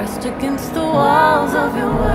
Pressed against the walls of your world.